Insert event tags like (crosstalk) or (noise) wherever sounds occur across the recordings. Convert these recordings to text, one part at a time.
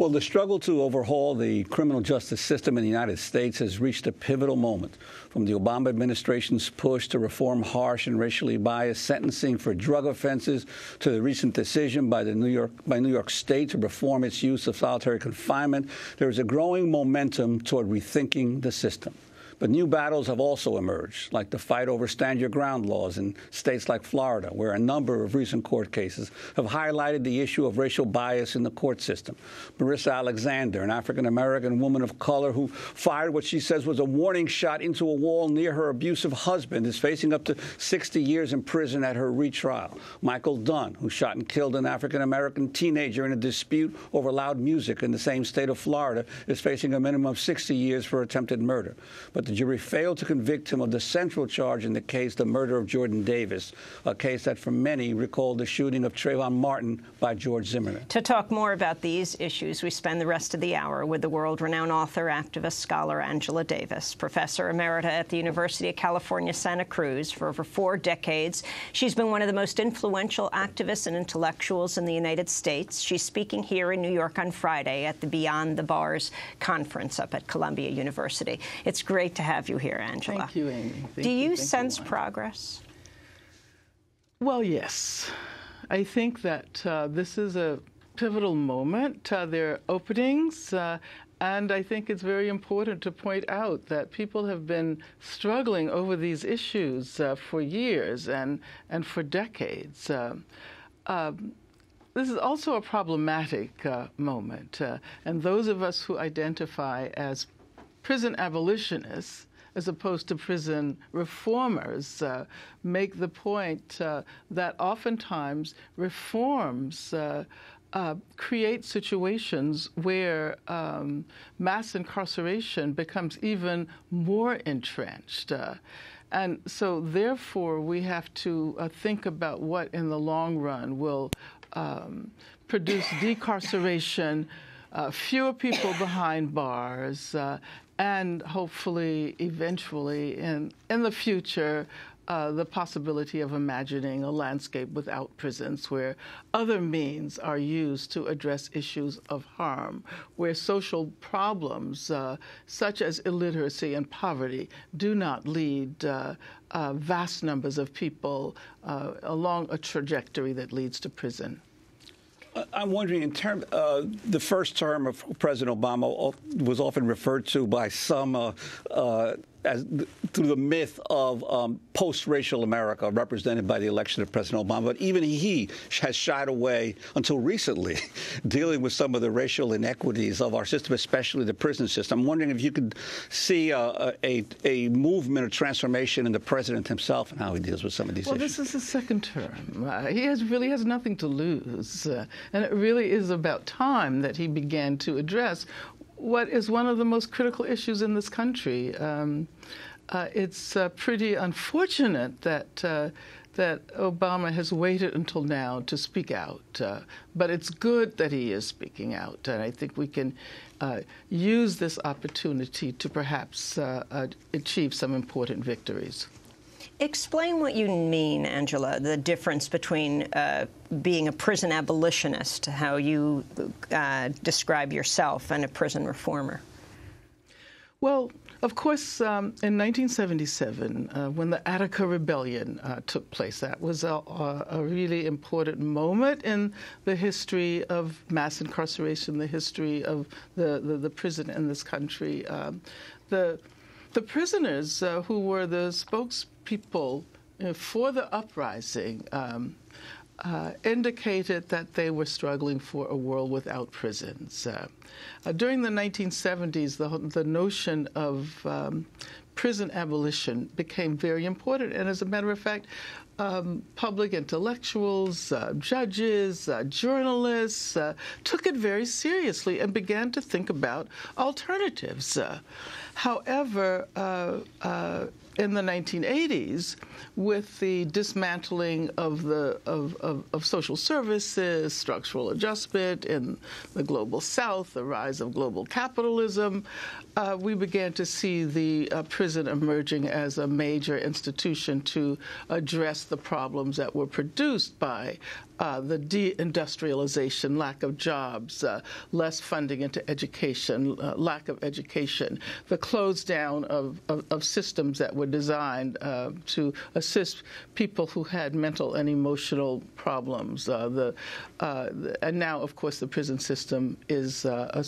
Well, the struggle to overhaul the criminal justice system in the United States has reached a pivotal moment. From the Obama administration's push to reform harsh and racially biased sentencing for drug offenses to the recent decision by the New York by New York State to reform its use of solitary confinement, there is a growing momentum toward rethinking the system. But new battles have also emerged, like the fight over stand your ground laws in states like Florida, where a number of recent court cases have highlighted the issue of racial bias in the court system. Marissa Alexander, an African American woman of color who fired what she says was a warning shot into a wall near her abusive husband, is facing up to 60 years in prison at her retrial. Michael Dunn, who shot and killed an African American teenager in a dispute over loud music in the same state of Florida, is facing a minimum of 60 years for attempted murder. But the jury failed to convict him of the central charge in the case, the murder of Jordan Davis, a case that for many recalled the shooting of Trayvon Martin by George Zimmerman. To talk more about these issues, we spend the rest of the hour with the world-renowned author, activist, scholar Angela Davis, professor emerita at the University of California, Santa Cruz. For over four decades, she's been one of the most influential activists and intellectuals in the United States. She's speaking here in New York on Friday at the Beyond the Bars conference up at Columbia University. It's great to to have you here, Angela. Thank you, Amy. Thank Do you, you sense you, progress? Well, yes. I think that uh, this is a pivotal moment. Uh, there are openings, uh, and I think it's very important to point out that people have been struggling over these issues uh, for years and, and for decades. Uh, um, this is also a problematic uh, moment, and those of us who identify as prison abolitionists, as opposed to prison reformers, uh, make the point uh, that oftentimes reforms uh, uh create situations where um, mass incarceration becomes even more entrenched. Uh, and so, therefore, we have to uh, think about what in the long run will um, produce decarceration. Uh, fewer people behind bars, uh, and hopefully, eventually, in, in the future, uh, the possibility of imagining a landscape without prisons where other means are used to address issues of harm, where social problems uh, such as illiteracy and poverty do not lead uh, uh vast numbers of people uh, along a trajectory that leads to prison. I'm wondering, in terms, uh, the first term of President Obama was often referred to by some uh, uh, as through the myth of um, post-racial America represented by the election of President Obama. But even he has shied away until recently (laughs) dealing with some of the racial inequities of our system, especially the prison system. I'm wondering if you could see a, a, a movement or transformation in the president himself and how he deals with some of these well, issues. Well, this is his second term. Uh, he has, really has nothing to lose. Uh, and it really is about time that he began to address what is one of the most critical issues in this country. Um, uh, it's uh, pretty unfortunate that uh, that Obama has waited until now to speak out, uh, but it's good that he is speaking out, and I think we can uh, use this opportunity to perhaps uh, achieve some important victories. Explain what you mean, Angela, the difference between uh, being a prison abolitionist, how you uh, describe yourself, and a prison reformer. Well, of course, um, in 1977, uh, when the Attica Rebellion uh, took place, that was a, a, really important moment in the history of mass incarceration, the history of the, the, the prison in this country. Um, the, the prisoners uh, who were the spokespeople people uh, for the uprising um, uh, indicated that they were struggling for a world without prisons. Uh, uh, during the 1970s, the, the notion of um, prison abolition became very important. And as a matter of fact, um, public intellectuals, uh, judges, uh, journalists took it very seriously and began to think about alternatives. however, in the 1980s with the dismantling of the of, of, of, social services, structural adjustment in the global south, the rise of global capitalism, uh, we began to see the uh, prison emerging as a major institution to address the problems that were produced by uh, the deindustrialization, lack of jobs, uh, less funding into education, uh, lack of education, the close down of, of, of systems that were designed uh, to assist people who had mental and emotional problems. Uh, the, the, and now, of course, the prison system is a,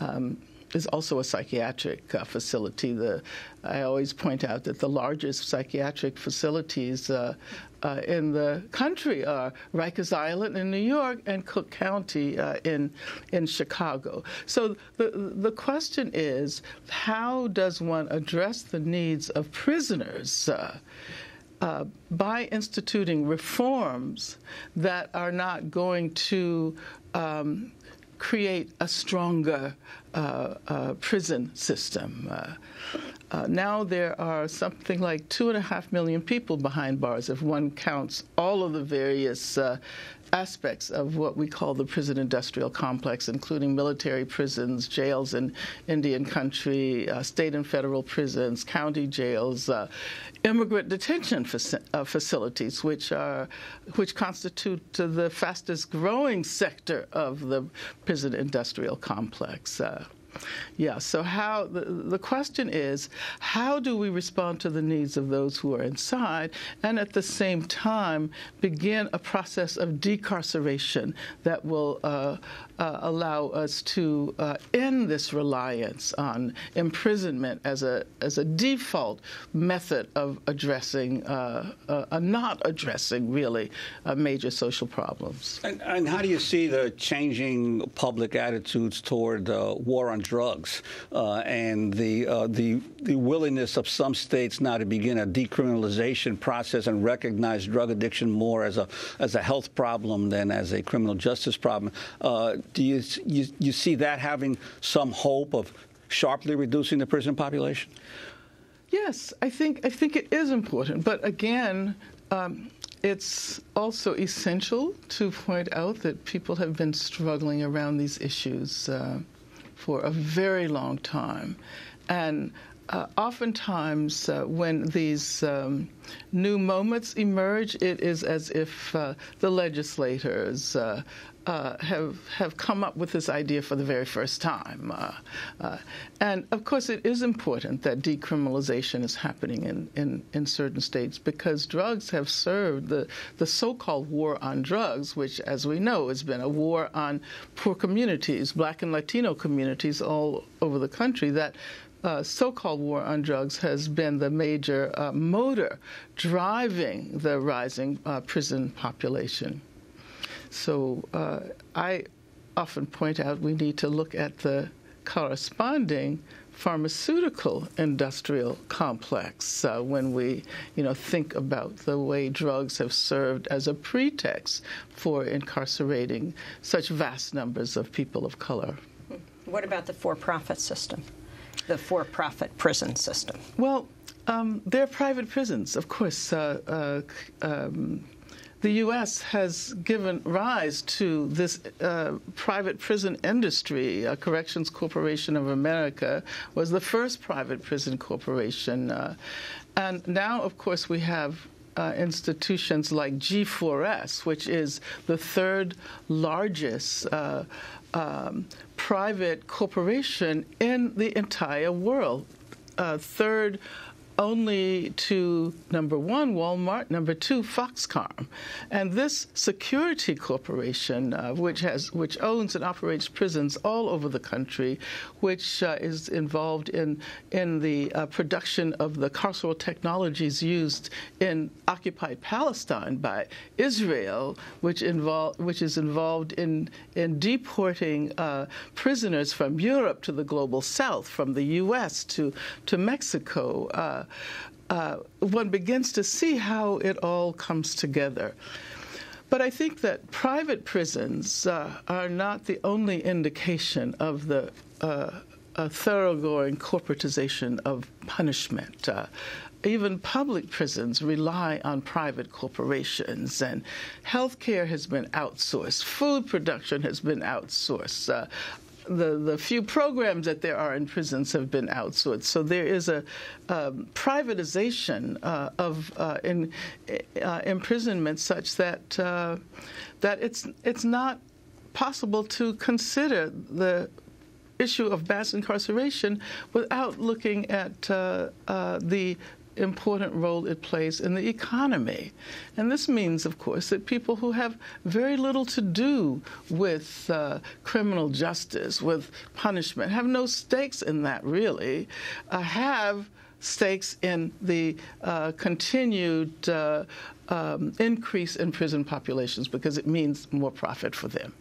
um, is also a psychiatric uh, facility. The, I always point out that the largest psychiatric facilities uh, uh, in the country are Rikers Island in New York and Cook County uh, in in Chicago. So the the question is, how does one address the needs of prisoners? Uh, uh, by instituting reforms that are not going to um, create a stronger uh, uh, prison system. Uh, uh, now there are something like two and a half million people behind bars if one counts all of the various uh, aspects of what we call the prison industrial complex, including military prisons, jails in Indian country, uh, state and federal prisons, county jails, uh, immigrant detention faci- uh, facilities, which are which constitute the fastest growing sector of the prison industrial complex. Uh, yeah, so how the, the question is how do we respond to the needs of those who are inside and at the same time begin a process of decarceration that will uh, uh, allow us to uh, end this reliance on imprisonment as a as a default method of addressing uh, uh not addressing really uh, major social problems. And, and, how do you see the changing public attitudes toward uh, war on drugs and the the the willingness of some states now to begin a decriminalization process and recognize drug addiction more as a as a health problem than as a criminal justice problem? do you, you, you see that having some hope of sharply reducing the prison population? Yes, I think I think it is important, but again, um, it's also essential to point out that people have been struggling around these issues uh, for a very long time, and uh, oftentimes, uh, when these um, new moments emerge, it is as if uh, the legislators uh, have have come up with this idea for the very first time. Uh, uh, and of course, it is important that decriminalization is happening in, in, in certain states because drugs have served the, the so-called war on drugs, which, as we know, has been a war on poor communities, black and Latino communities all over the country that uh, so-called war on drugs has been the major uh, motor driving the rising uh, prison population. So uh, I often point out we need to look at the corresponding pharmaceutical industrial complex uh, when we you know think about the way drugs have served as a pretext for incarcerating such vast numbers of people of color. What about the for-profit system? The for-profit prison system? Well, um, they're private prisons, of course. Uh, uh, um, the U.S. has given rise to this uh, private prison industry. Uh, Corrections Corporation of America was the first private prison corporation. Uh, and now, of course, we have uh, institutions like G4S, which is the third largest uh, um, private corporation in the entire world. Uh, third only to number one, Walmart, number two, Foxconn. And this security corporation, uh, which, has, which owns and operates prisons all over the country, which uh, is involved in, in the uh, production of the carceral technologies used in occupied Palestine by Israel, which, involve, which is involved in, in deporting uh, prisoners from Europe to the global south, from the U.S. to, to Mexico. Uh, uh, one begins to see how it all comes together. But I think that private prisons uh, are not the only indication of the uh, thoroughgoing corporatization of punishment. Uh, even public prisons rely on private corporations, and healthcare has been outsourced, food production has been outsourced. The, the few programs that there are in prisons have been outsourced. So there is a privatization uh, of uh, in, uh, imprisonment such that uh, that it's it's not possible to consider the issue of mass incarceration without looking at uh, uh, the important role it plays in the economy. And this means, of course, that people who have very little to do with uh, criminal justice, with punishment, have no stakes in that really, uh, have stakes in the uh, continued uh, um, increase in prison populations because it means more profit for them.